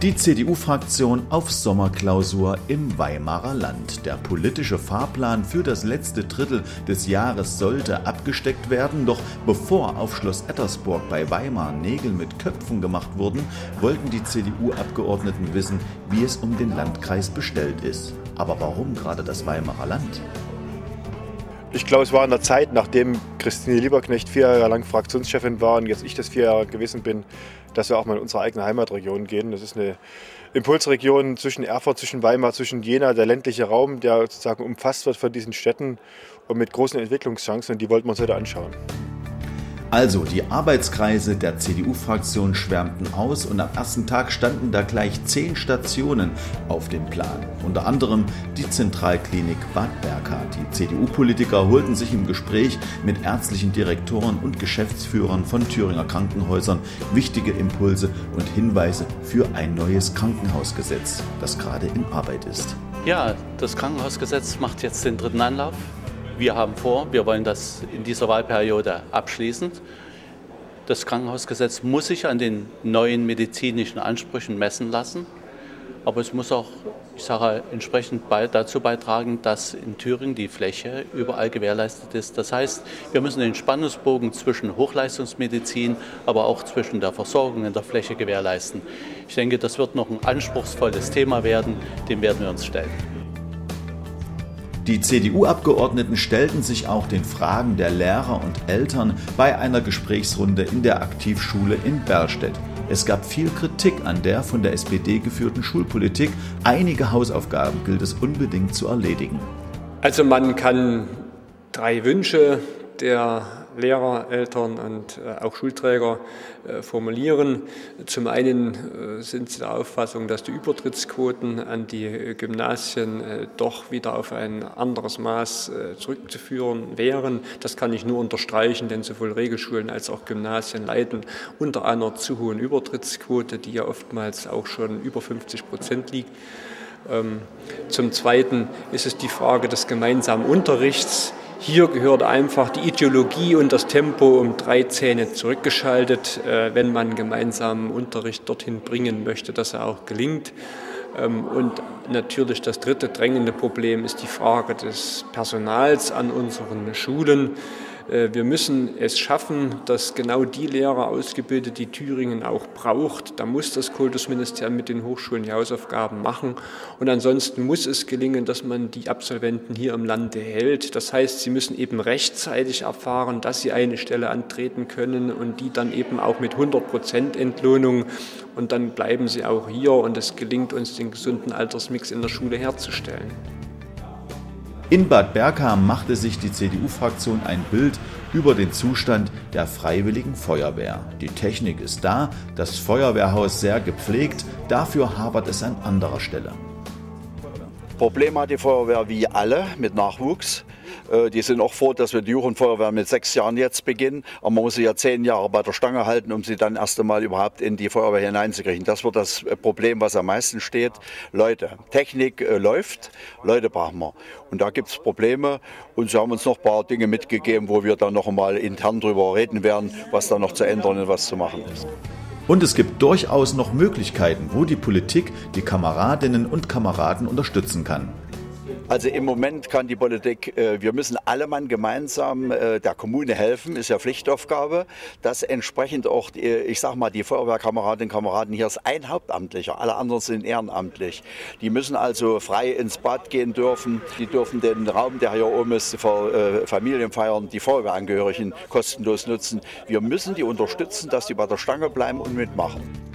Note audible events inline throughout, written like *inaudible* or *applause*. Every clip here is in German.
Die CDU-Fraktion auf Sommerklausur im Weimarer Land. Der politische Fahrplan für das letzte Drittel des Jahres sollte abgesteckt werden, doch bevor auf Schloss Ettersburg bei Weimar Nägel mit Köpfen gemacht wurden, wollten die CDU-Abgeordneten wissen, wie es um den Landkreis bestellt ist. Aber warum gerade das Weimarer Land? Ich glaube, es war in der Zeit, nachdem Christine Lieberknecht vier Jahre lang Fraktionschefin war und jetzt ich das vier Jahre gewesen bin, dass wir auch mal in unsere eigene Heimatregion gehen. Das ist eine Impulsregion zwischen Erfurt, zwischen Weimar, zwischen Jena, der ländliche Raum, der sozusagen umfasst wird von diesen Städten und mit großen Entwicklungschancen. Und die wollten wir uns heute anschauen. Also, die Arbeitskreise der CDU-Fraktion schwärmten aus und am ersten Tag standen da gleich zehn Stationen auf dem Plan. Unter anderem die Zentralklinik Bad Berka. Die CDU-Politiker holten sich im Gespräch mit ärztlichen Direktoren und Geschäftsführern von Thüringer Krankenhäusern wichtige Impulse und Hinweise für ein neues Krankenhausgesetz, das gerade in Arbeit ist. Ja, das Krankenhausgesetz macht jetzt den dritten Anlauf. Wir haben vor, wir wollen das in dieser Wahlperiode abschließen. Das Krankenhausgesetz muss sich an den neuen medizinischen Ansprüchen messen lassen. Aber es muss auch, ich sage, entsprechend dazu beitragen, dass in Thüringen die Fläche überall gewährleistet ist. Das heißt, wir müssen den Spannungsbogen zwischen Hochleistungsmedizin, aber auch zwischen der Versorgung in der Fläche gewährleisten. Ich denke, das wird noch ein anspruchsvolles Thema werden, dem werden wir uns stellen. Die CDU-Abgeordneten stellten sich auch den Fragen der Lehrer und Eltern bei einer Gesprächsrunde in der Aktivschule in Berlstedt. Es gab viel Kritik an der von der SPD geführten Schulpolitik. Einige Hausaufgaben gilt es unbedingt zu erledigen. Also man kann drei Wünsche der Lehrer, Eltern und äh, auch Schulträger äh, formulieren. Zum einen äh, sind sie der Auffassung, dass die Übertrittsquoten an die Gymnasien doch wieder auf ein anderes Maß zurückzuführen wären. Das kann ich nur unterstreichen, denn sowohl Regelschulen als auch Gymnasien leiden unter einer zu hohen Übertrittsquote, die ja oftmals auch schon über 50 Prozent liegt. Ähm, zum Zweiten ist es die Frage des gemeinsamen Unterrichts. Hier gehört einfach die Ideologie und das Tempo um drei Zähne zurückgeschaltet, äh, wenn man gemeinsamen Unterricht dorthin bringen möchte, dass er auch gelingt. Ähm, und natürlich das dritte drängende Problem ist die Frage des Personals an unseren Schulen. Äh, wir müssen es schaffen, dass genau die Lehrer ausgebildet, die Thüringen auch braucht. Da muss das Kultusministerium mit den Hochschulen die Hausaufgaben machen. Und ansonsten muss es gelingen, dass man die Absolventen hier im Lande hält. Das heißt, sie müssen eben rechtzeitig erfahren, dass sie eine Stelle antreten können und die dann eben auch mit 100 Prozent Entlohnung. Und dann bleiben sie auch hier und es gelingt uns, den gesunden Altersmix in der Schule herzustellen. In Bad Bergheim machte sich die CDU-Fraktion ein Bild über den Zustand der Freiwilligen Feuerwehr. Die Technik ist da, das Feuerwehrhaus sehr gepflegt, dafür hapert es an anderer Stelle. Problem hat die Feuerwehr wie alle mit Nachwuchs. Äh, die sind auch froh, dass wir die Jugendfeuerwehr mit sechs Jahren jetzt beginnen. Aber man muss sie ja zehn Jahre bei der Stange halten, um sie dann erst einmal überhaupt in die Feuerwehr hineinzukriegen. Das wird das Problem, was am meisten steht. Leute, Technik äh, läuft, Leute brauchen wir. Und da gibt es Probleme. Und sie haben uns noch ein paar Dinge mitgegeben, wo wir dann noch einmal intern drüber reden werden, was da noch zu ändern und was zu machen ist. Und es gibt durchaus noch Möglichkeiten, wo die Politik die Kameradinnen und Kameraden unterstützen kann. Also im Moment kann die Politik, äh, wir müssen alle Mann gemeinsam äh, der Kommune helfen, ist ja Pflichtaufgabe, dass entsprechend auch, die, ich sag mal, die Feuerwehrkameradinnen und Kameraden hier ist ein Hauptamtlicher, alle anderen sind ehrenamtlich. Die müssen also frei ins Bad gehen dürfen, die dürfen den Raum, der hier oben ist, für äh, Familienfeiern, die Feuerwehrangehörigen kostenlos nutzen. Wir müssen die unterstützen, dass die bei der Stange bleiben und mitmachen.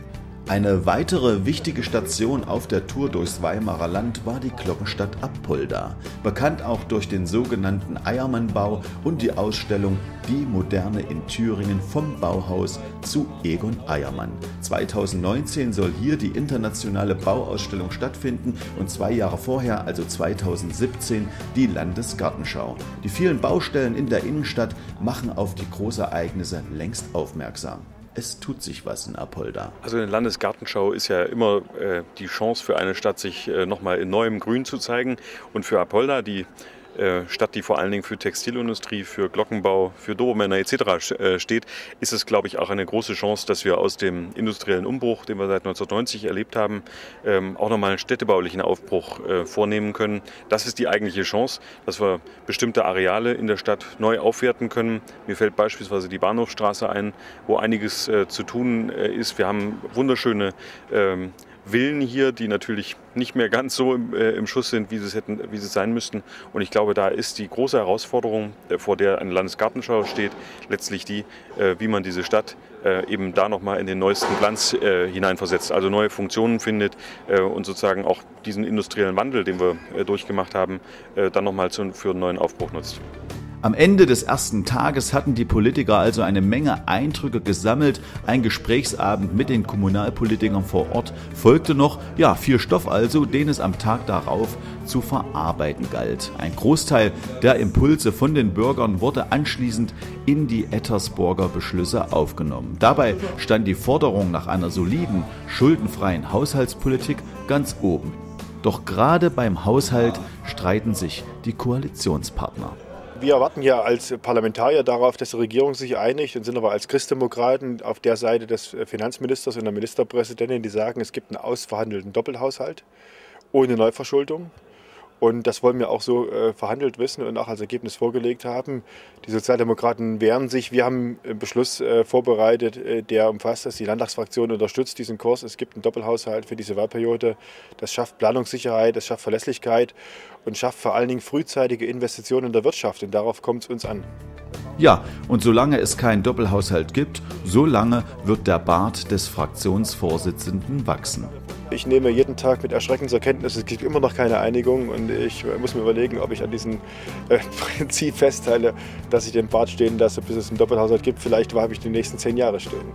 Eine weitere wichtige Station auf der Tour durchs Weimarer Land war die Glockenstadt Apolda, bekannt auch durch den sogenannten Eiermannbau und die Ausstellung Die Moderne in Thüringen vom Bauhaus zu Egon Eiermann. 2019 soll hier die internationale Bauausstellung stattfinden und zwei Jahre vorher, also 2017, die Landesgartenschau. Die vielen Baustellen in der Innenstadt machen auf die Großereignisse längst aufmerksam es tut sich was in Apolda. Also eine Landesgartenschau ist ja immer äh, die Chance für eine Stadt, sich äh, nochmal in neuem Grün zu zeigen. Und für Apolda, die Stadt, die vor allen Dingen für Textilindustrie, für Glockenbau, für Dobermänner etc. Äh, steht, ist es, glaube ich, auch eine große Chance, dass wir aus dem industriellen Umbruch, den wir seit 1990 erlebt haben, ähm, auch nochmal einen städtebaulichen Aufbruch äh, vornehmen können. Das ist die eigentliche Chance, dass wir bestimmte Areale in der Stadt neu aufwerten können. Mir fällt beispielsweise die Bahnhofstraße ein, wo einiges zu tun ist. Wir haben wunderschöne ähm, Villen hier, die natürlich nicht mehr ganz so im, äh, im Schuss sind, wie sie, hätten, wie sie sein müssten. Und ich glaube, da ist die große Herausforderung, äh, vor der eine Landesgartenschau steht, letztlich die, äh, wie man diese Stadt äh, eben da nochmal in den neuesten Glanz äh, hineinversetzt, also neue Funktionen findet äh, und sozusagen auch diesen industriellen Wandel, den wir durchgemacht haben, dann nochmal für einen neuen Aufbruch nutzt. Am Ende des ersten Tages hatten die Politiker also eine Menge Eindrücke gesammelt. Ein Gesprächsabend mit den Kommunalpolitikern vor Ort folgte noch, ja, viel Stoff also, den es am Tag darauf zu verarbeiten galt. Ein Großteil der Impulse von den Bürgern wurde anschließend in die Ettersburger Beschlüsse aufgenommen. Dabei stand die Forderung nach einer soliden, schuldenfreien Haushaltspolitik ganz oben. Doch gerade beim Haushalt streiten sich die Koalitionspartner. Wir warten ja als Parlamentarier darauf, dass die Regierung sich einigt und sind aber als Christdemokraten auf der Seite des Finanzministers und der Ministerpräsidentin, die sagen, es gibt einen ausverhandelten Doppelhaushalt ohne Neuverschuldung. Und das wollen wir auch so äh, verhandelt wissen und auch als Ergebnis vorgelegt haben. Die Sozialdemokraten wehren sich. Wir haben einen Beschluss äh, vorbereitet, äh, der umfasst dass Die Landtagsfraktion unterstützt diesen Kurs. Es gibt einen Doppelhaushalt für diese Wahlperiode. Das schafft Planungssicherheit, das schafft Verlässlichkeit und schafft vor allen Dingen frühzeitige Investitionen in der Wirtschaft. Und darauf kommt es uns an. Ja, und solange es keinen Doppelhaushalt gibt, solange wird der Bart des Fraktionsvorsitzenden wachsen. Ich nehme jeden Tag mit Erschrecken zur Kenntnis, es gibt immer noch keine Einigung und ich muss mir überlegen, ob ich an diesem äh, *laughs* Prinzip festhalte, dass ich den Bart stehen lasse, bis es einen Doppelhaushalt gibt. Vielleicht habe ich die nächsten zehn Jahre stehen.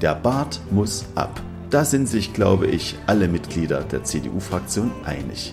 Der Bart muss ab. Da sind sich, glaube ich, alle Mitglieder der CDU-Fraktion einig.